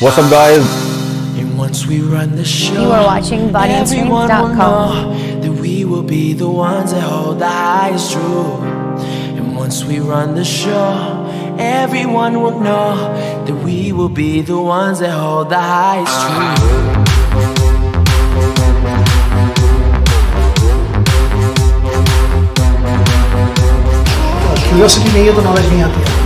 What's up, guys? And once we run the show, you are watching BodyandStrength.com. That we will be the ones that hold the highest true. And once we run the show, everyone will know that we will be the ones that hold the highest true. Curiosity नहीं है तो knowledge नहीं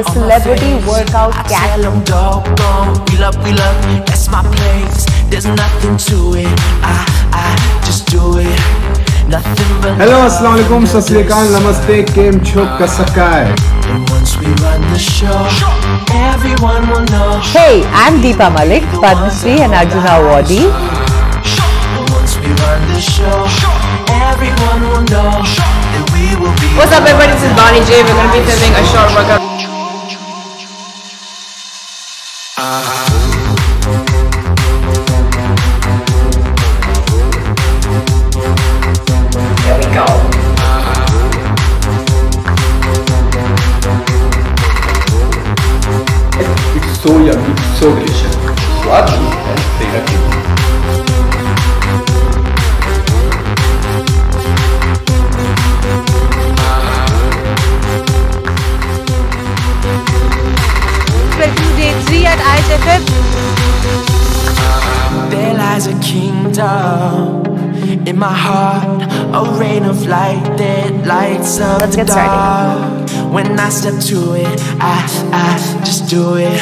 The celebrity workout cat Tell 'em doggone, wheel up, wheel up, that's my place. There's nothing to it. I, I just do it. Nothing but hello love. अस्सलाम वालेकुम सत श्री अकाल नमस्ते केम छो कसकाय And once we run the show, everyone will know. Hey, I'm Deepa Malik, Padma Shri and Arjuna Awardee. And once we run the show, everyone will know that we will be. What's up everybody, this is Bonnie J. We're going to be filming a short workout. soja mit Sojagriche, Waju and Therapy. There lies a kingdom in my heart, a rain of light that lights up Let's get started. dark. When I step to it, I, I just do it.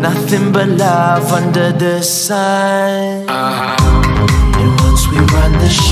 Nothing but love under the sun. Uh-huh. And once we run the show,